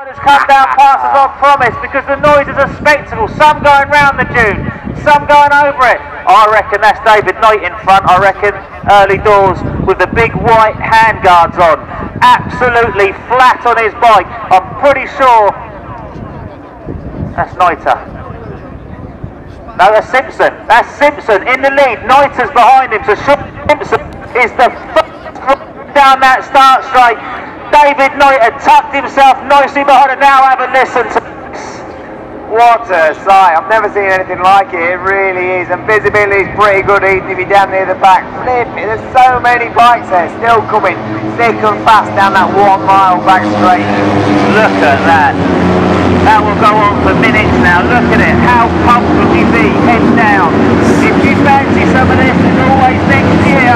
Riders come down past us on promise because the noise is a spectacle. Some going round the dune, some going over it. I reckon that's David Knight in front. I reckon early doors with the big white handguards on. Absolutely flat on his bike. I'm pretty sure that's Noiter. No, that's Simpson. That's Simpson in the lead. Noiter's behind him. So Simpson is the down that start straight. David Knight had tucked himself nicely behind it. Now have a listen to this. What a sight. I've never seen anything like it. It really is. And visibility is pretty good even if you're down near the back. Flip it. There's so many bikes there still coming thick and fast down that one mile back straight. Look at that. That will go on for minutes now. Look at it. How pumped would you be? Head down. If you fancy some of this as always next year,